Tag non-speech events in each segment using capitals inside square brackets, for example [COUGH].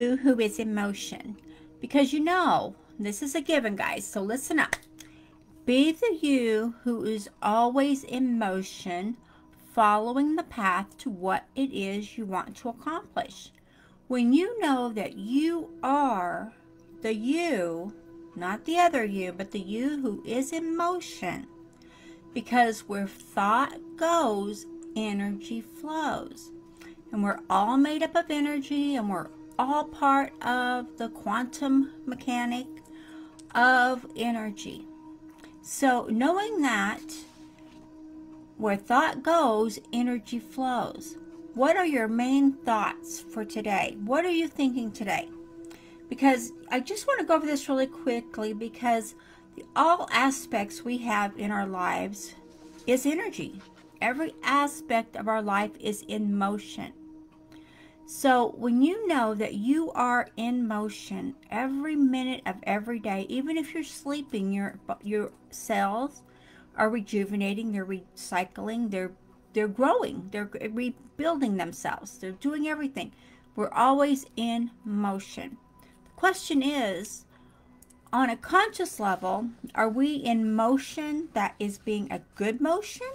who is in motion. Because you know, this is a given, guys, so listen up. Be the you who is always in motion, following the path to what it is you want to accomplish. When you know that you are the you, not the other you, but the you who is in motion, because where thought goes, energy flows. And we're all made up of energy and we're all part of the quantum mechanic of energy. So, knowing that where thought goes, energy flows. What are your main thoughts for today? What are you thinking today? Because I just want to go over this really quickly because all aspects we have in our lives is energy. Every aspect of our life is in motion. So when you know that you are in motion every minute of every day, even if you're sleeping, your your cells are rejuvenating, they're recycling, they're they're growing, they're rebuilding themselves, they're doing everything. We're always in motion. The question is, on a conscious level, are we in motion that is being a good motion?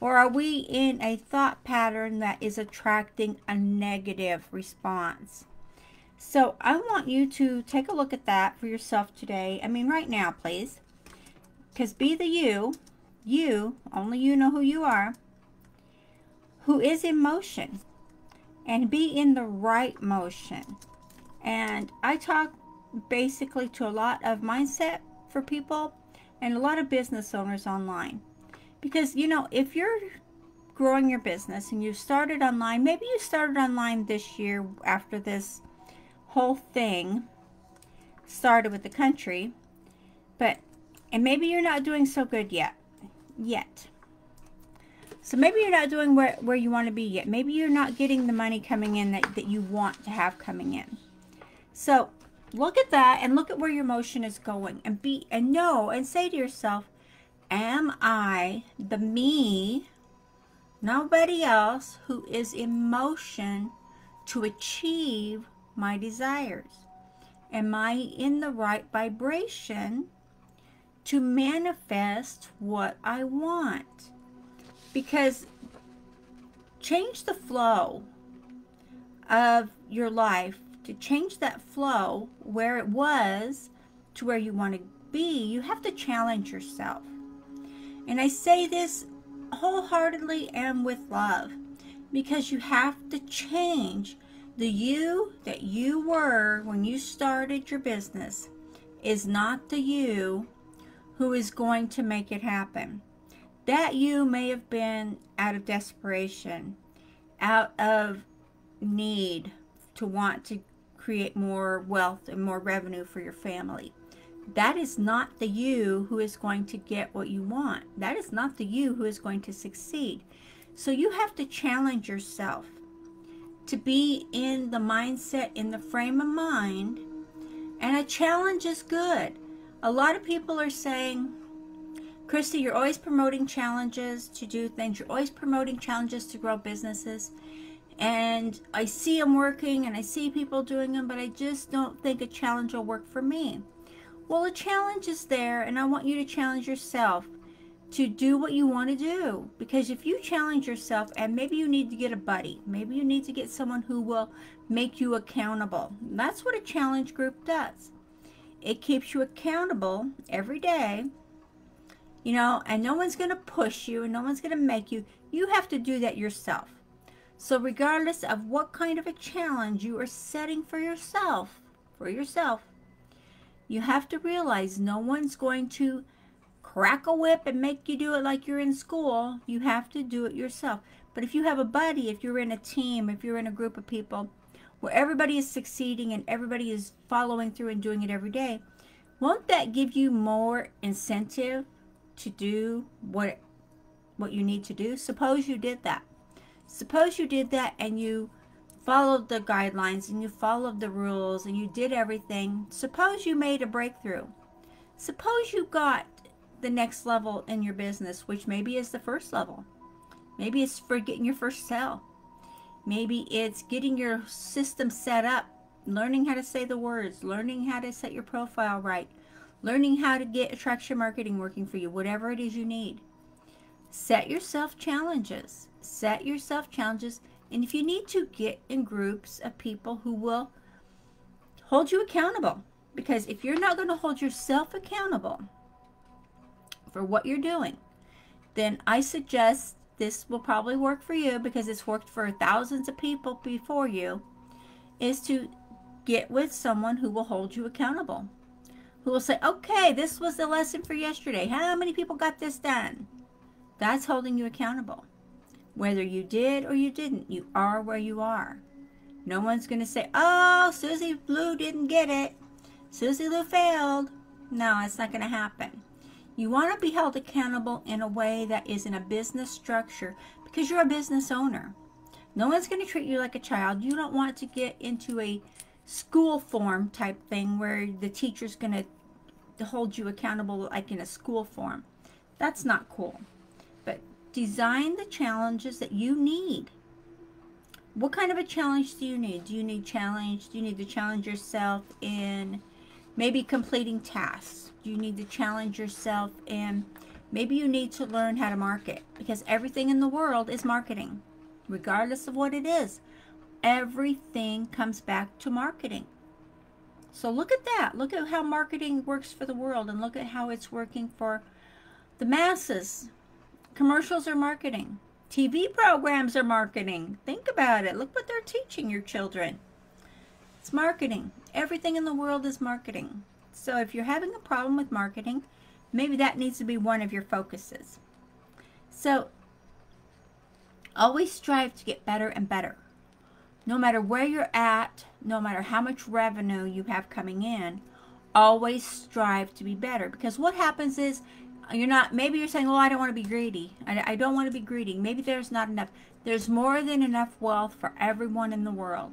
Or are we in a thought pattern that is attracting a negative response? So I want you to take a look at that for yourself today. I mean, right now, please. Because be the you, you, only you know who you are, who is in motion. And be in the right motion. And I talk basically to a lot of mindset for people and a lot of business owners online. Because, you know, if you're growing your business and you started online, maybe you started online this year after this whole thing started with the country, but, and maybe you're not doing so good yet, yet. So maybe you're not doing where, where you want to be yet. Maybe you're not getting the money coming in that, that you want to have coming in. So look at that and look at where your motion is going and be and know and say to yourself, am I the me, nobody else, who is in motion to achieve my desires? Am I in the right vibration to manifest what I want? Because change the flow of your life to change that flow where it was to where you want to be, you have to challenge yourself. And I say this wholeheartedly and with love because you have to change the you that you were when you started your business is not the you who is going to make it happen. That you may have been out of desperation, out of need to want to create more wealth and more revenue for your family that is not the you who is going to get what you want. That is not the you who is going to succeed. So you have to challenge yourself to be in the mindset, in the frame of mind. And a challenge is good. A lot of people are saying, Christie, you're always promoting challenges to do things. You're always promoting challenges to grow businesses. And I see them working and I see people doing them, but I just don't think a challenge will work for me. Well, a challenge is there, and I want you to challenge yourself to do what you want to do. Because if you challenge yourself, and maybe you need to get a buddy, maybe you need to get someone who will make you accountable. That's what a challenge group does. It keeps you accountable every day, you know, and no one's going to push you and no one's going to make you. You have to do that yourself. So, regardless of what kind of a challenge you are setting for yourself, for yourself, you have to realize no one's going to crack a whip and make you do it like you're in school. You have to do it yourself. But if you have a buddy, if you're in a team, if you're in a group of people where everybody is succeeding and everybody is following through and doing it every day, won't that give you more incentive to do what what you need to do? Suppose you did that. Suppose you did that and you followed the guidelines and you followed the rules and you did everything, suppose you made a breakthrough. Suppose you got the next level in your business, which maybe is the first level. Maybe it's for getting your first sale. Maybe it's getting your system set up learning how to say the words, learning how to set your profile right, learning how to get attraction marketing working for you, whatever it is you need. Set yourself challenges. Set yourself challenges. And if you need to, get in groups of people who will hold you accountable. Because if you're not going to hold yourself accountable for what you're doing, then I suggest this will probably work for you because it's worked for thousands of people before you, is to get with someone who will hold you accountable. Who will say, okay, this was the lesson for yesterday. How many people got this done? That's holding you accountable. Whether you did or you didn't, you are where you are. No one's going to say, oh, Susie Lou didn't get it. Susie Lou failed. No, it's not going to happen. You want to be held accountable in a way that is in a business structure because you're a business owner. No one's going to treat you like a child. You don't want to get into a school form type thing where the teacher's going to hold you accountable like in a school form. That's not cool. But design the challenges that you need. What kind of a challenge do you need? Do you need challenge? Do you need to challenge yourself in maybe completing tasks? Do you need to challenge yourself in maybe you need to learn how to market because everything in the world is marketing, regardless of what it is. Everything comes back to marketing. So look at that. Look at how marketing works for the world and look at how it's working for the masses. Commercials are marketing. TV programs are marketing. Think about it. Look what they're teaching your children. It's marketing. Everything in the world is marketing. So if you're having a problem with marketing, maybe that needs to be one of your focuses. So always strive to get better and better. No matter where you're at, no matter how much revenue you have coming in, always strive to be better. Because what happens is you're not, maybe you're saying, well, I don't want to be greedy. I, I don't want to be greedy. Maybe there's not enough. There's more than enough wealth for everyone in the world.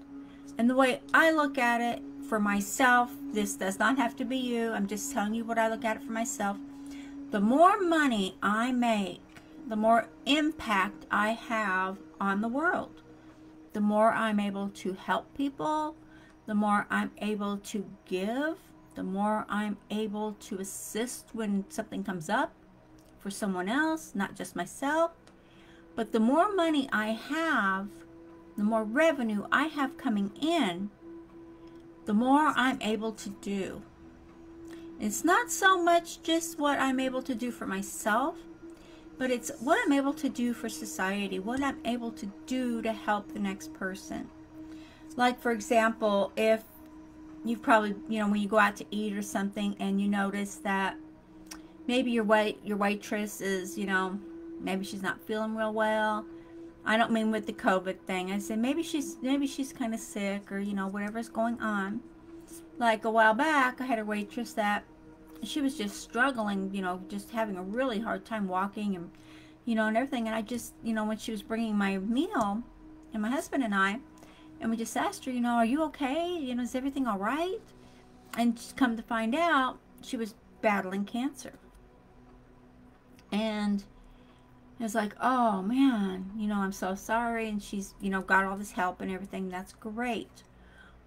And the way I look at it for myself, this does not have to be you. I'm just telling you what I look at it for myself. The more money I make, the more impact I have on the world. The more I'm able to help people, the more I'm able to give, the more I'm able to assist when something comes up for someone else, not just myself. But the more money I have, the more revenue I have coming in, the more I'm able to do. It's not so much just what I'm able to do for myself, but it's what I'm able to do for society, what I'm able to do to help the next person. Like, for example, if you've probably, you know, when you go out to eat or something and you notice that maybe your wait your waitress is, you know, maybe she's not feeling real well. I don't mean with the COVID thing. I said maybe she's maybe she's kind of sick or you know whatever's going on. Like a while back, I had a waitress that she was just struggling, you know, just having a really hard time walking and you know and everything. And I just, you know, when she was bringing my meal, and my husband and I, and we just asked her, you know, are you okay? You know, is everything all right? And come to find out, she was battling cancer. And it was like, oh man, you know, I'm so sorry. And she's, you know, got all this help and everything. That's great.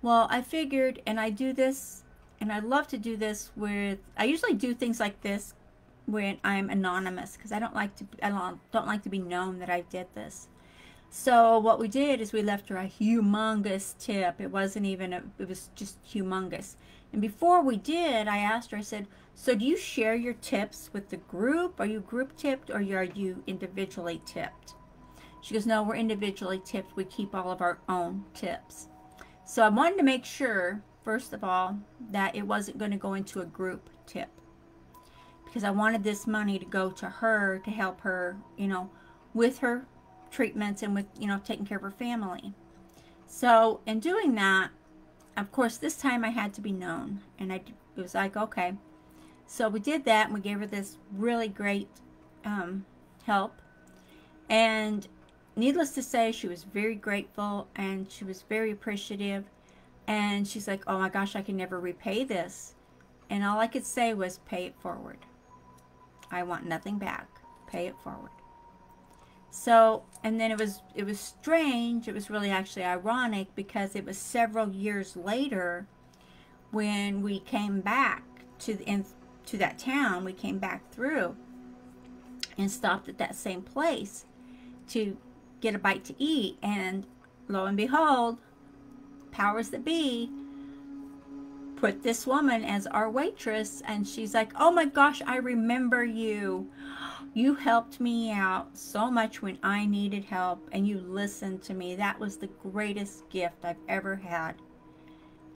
Well, I figured, and I do this, and I love to do this with, I usually do things like this when I'm anonymous because I don't like to, I don't, don't like to be known that I did this. So what we did is we left her a humongous tip. It wasn't even, a, it was just humongous. And before we did, I asked her, I said, so do you share your tips with the group? Are you group tipped or are you individually tipped? She goes, no, we're individually tipped. We keep all of our own tips. So I wanted to make sure, first of all, that it wasn't going to go into a group tip. Because I wanted this money to go to her to help her, you know, with her treatments and with, you know, taking care of her family. So in doing that, of course, this time I had to be known. And I it was like, okay. So we did that and we gave her this really great um, help. And needless to say, she was very grateful and she was very appreciative. And she's like, oh my gosh, I can never repay this. And all I could say was, pay it forward. I want nothing back. Pay it forward. So, and then it was it was strange. It was really actually ironic because it was several years later when we came back to the in, to that town. We came back through and stopped at that same place to get a bite to eat. And lo and behold, powers that be put this woman as our waitress and she's like oh my gosh i remember you you helped me out so much when i needed help and you listened to me. That was the greatest gift i've ever had.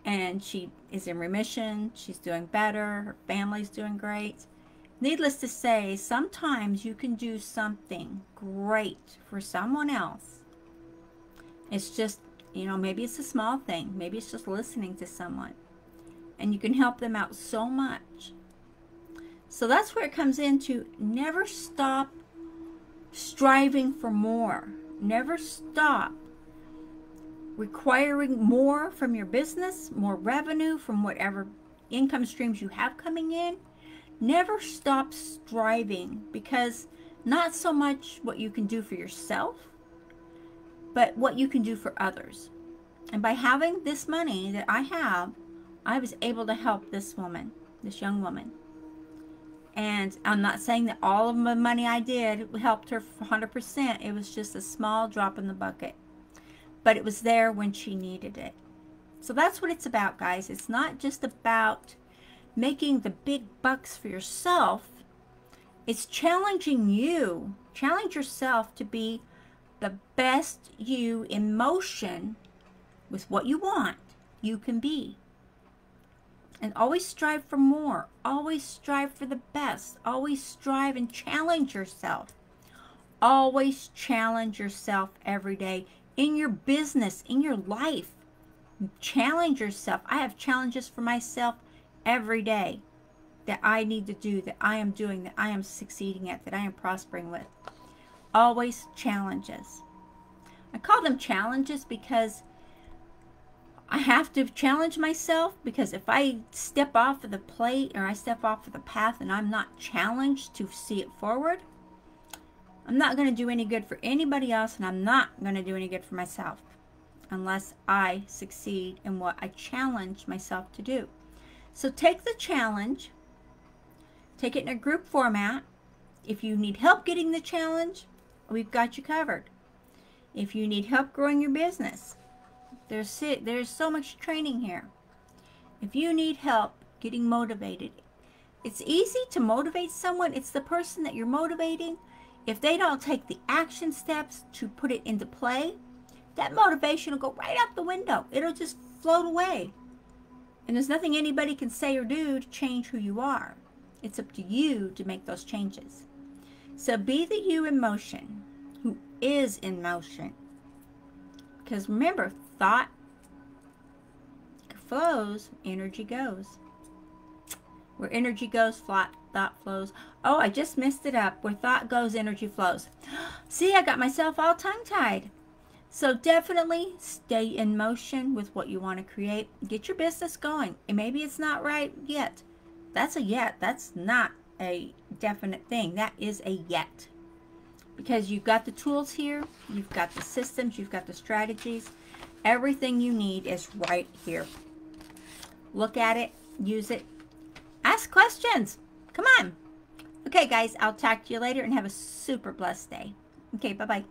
And she is in remission. She's doing better. Her family's doing great. Needless to say sometimes you can do something great for someone else. It's just you know maybe it's a small thing. Maybe it's just listening to someone. And you can help them out so much. So that's where it comes into never stop striving for more. Never stop requiring more from your business, more revenue from whatever income streams you have coming in. Never stop striving because not so much what you can do for yourself, but what you can do for others. And by having this money that I have, I was able to help this woman, this young woman. And I'm not saying that all of the money I did helped her 100%. It was just a small drop in the bucket. But it was there when she needed it. So that's what it's about, guys. It's not just about making the big bucks for yourself. It's challenging you. Challenge yourself to be the best you in motion with what you want you can be. And always strive for more. Always strive for the best. Always strive and challenge yourself. Always challenge yourself every day in your business, in your life. Challenge yourself. I have challenges for myself every day that I need to do, that I am doing, that I am succeeding at, that I am prospering with. Always challenges. I call them challenges because I have to challenge myself because if I step off of the plate or I step off of the path and I'm not challenged to see it forward, I'm not going to do any good for anybody else and I'm not going to do any good for myself unless I succeed in what I challenge myself to do. So take the challenge, take it in a group format. If you need help getting the challenge, we've got you covered. If you need help growing your business, there's, there's so much training here. If you need help getting motivated, it's easy to motivate someone. It's the person that you're motivating. If they don't take the action steps to put it into play, that motivation will go right out the window. It'll just float away. And there's nothing anybody can say or do to change who you are. It's up to you to make those changes. So be the you in motion, who is in motion. Because remember, thought flows, energy goes. Where energy goes, thought, flows. Oh, I just messed it up. Where thought goes, energy flows. [GASPS] See, I got myself all tongue-tied. So definitely stay in motion with what you want to create. Get your business going. And maybe it's not right yet. That's a yet. That's not a definite thing. That is a yet. Because you've got the tools here. You've got the systems. You've got the strategies. Everything you need is right here. Look at it, use it, ask questions. Come on. Okay, guys, I'll talk to you later and have a super blessed day. Okay, bye-bye.